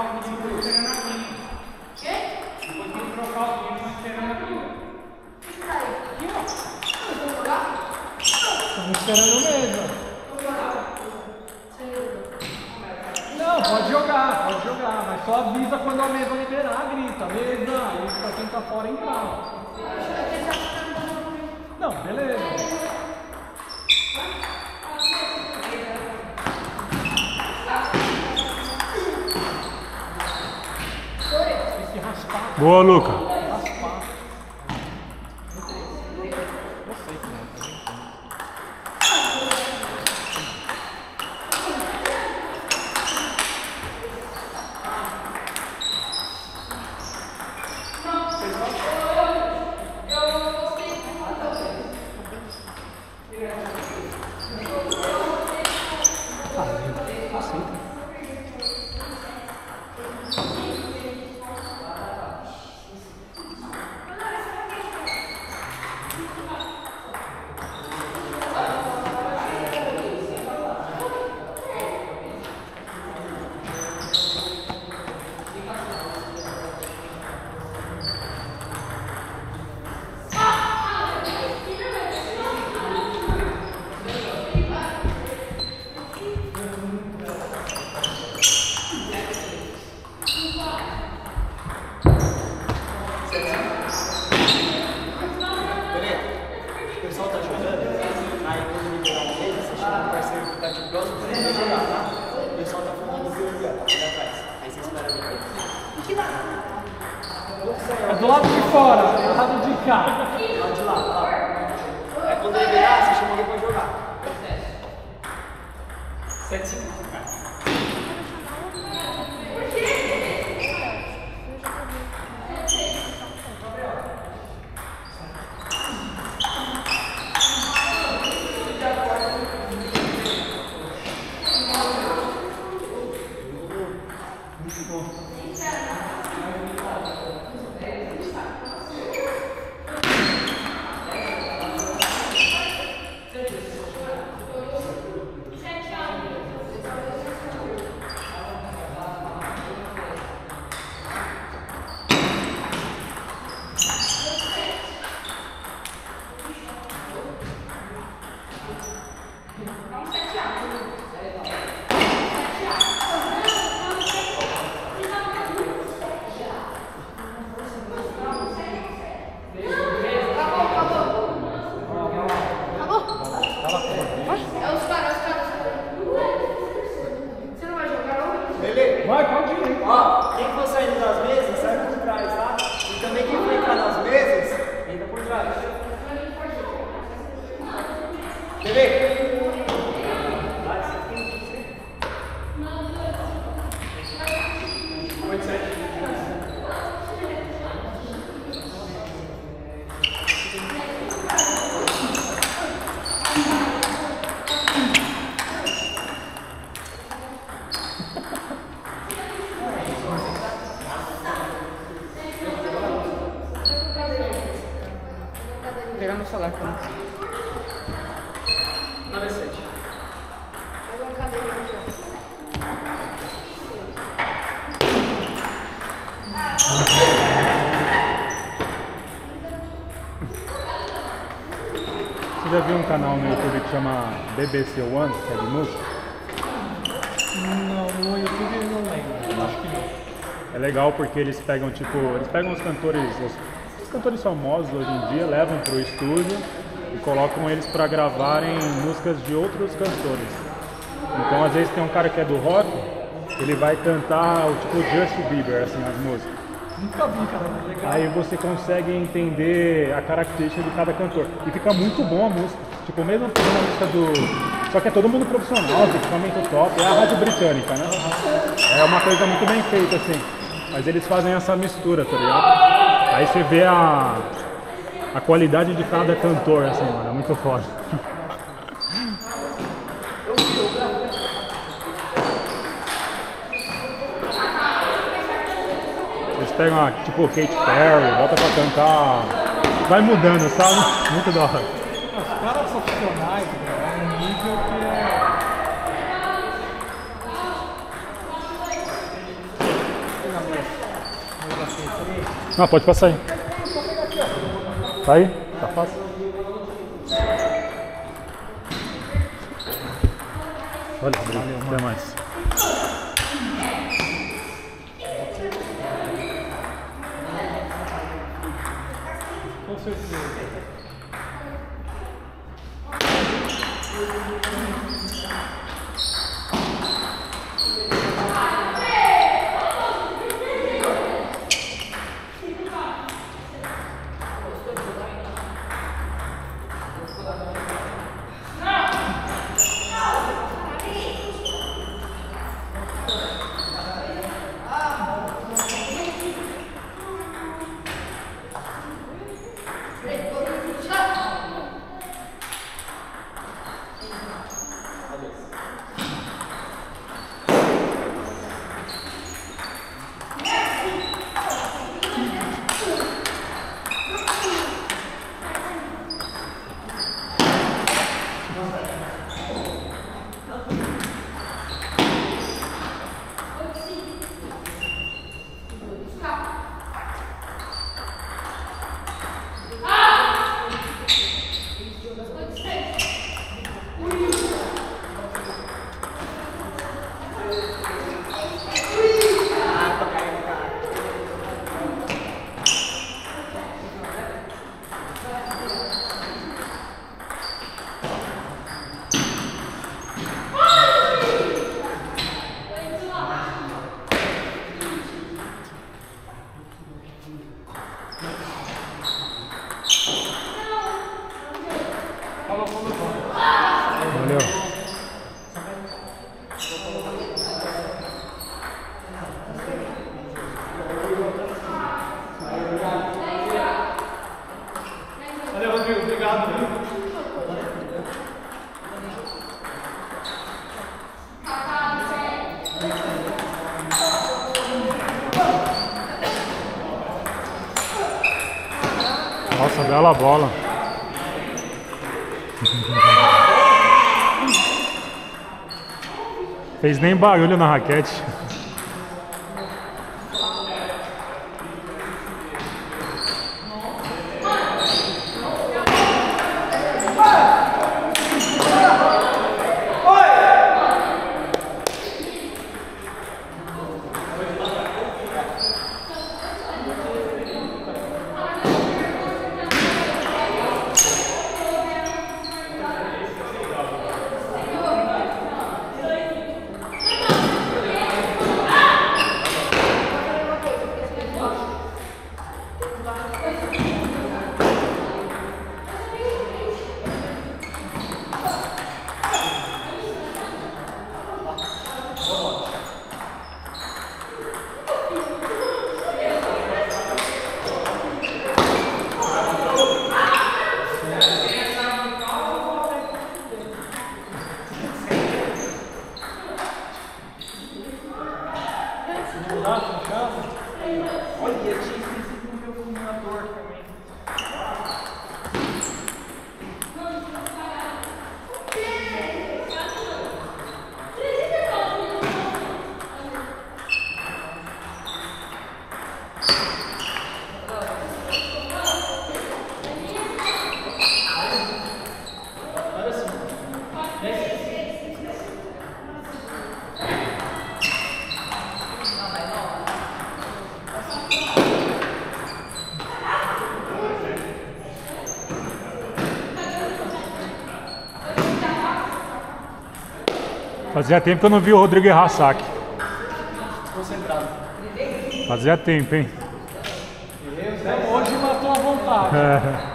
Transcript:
o e. Quê? Depois tem que trocar o vídeo e esperando aqui. O que? Aqui, ó. Estamos esperando mesmo. Não, pode jogar, pode jogar, mas só avisa quando a mesa liberar, grita, mesa, e quem tá fora entrar. Não, beleza. Tem que raspar, Boa, Luca. Ah, aceita. O pessoal atrás. Aí É do lado de fora, do lado de cá. Do lado de lá, tá? É quando ele virar, você chama alguém pra jogar. 7, 5. Vai jogar hoje? Beleza? Vai, pode ir. Ó, quem for saindo das mesas, sai por trás, tá? E também quem for entrar nas mesas, entra por trás. Beleza? Oito, sete. Pegar meu celular, calma. Cadeira aqui, ó. Você já viu um canal no YouTube que chama BBC One, que é de música? Não, no YouTube eu não lembro. Acho que não. É legal porque eles pegam, tipo, eles pegam os cantores, os cantores famosos hoje em dia, levam pro estúdio e colocam eles para gravarem músicas de outros cantores. Então, às vezes tem um cara que é do rock, ele vai cantar o tipo Justin Bieber, assim, as músicas. Nunca vi, cara. Legal. Aí você consegue entender a característica de cada cantor. E fica muito bom a música. Tipo, mesmo tendo a música do. Só que é todo mundo profissional, equipamento top. É a rádio britânica, né? É uma coisa muito bem feita, assim. Mas eles fazem essa mistura, tá ligado? Aí você vê a. A qualidade de cada cantor, assim, mano. É muito foda. Eles pegam, a, tipo, Kate Perry, bota pra cantar. Vai mudando, sabe? Muito da hora. Os caras profissionais, né, é um nível que é. pegar mais. mais da frente ali. Não, pode passar aí. Tá aí? Tá fácil? Olha, Rodrigo, até mais. Com certeza. Valeu. Nossa, bela bola. Fez nem barulho na raquete. Fazia tempo que eu não vi o Rodrigo errar saque. Concentrado. Fazia tempo, hein? Hoje matou a vontade. É.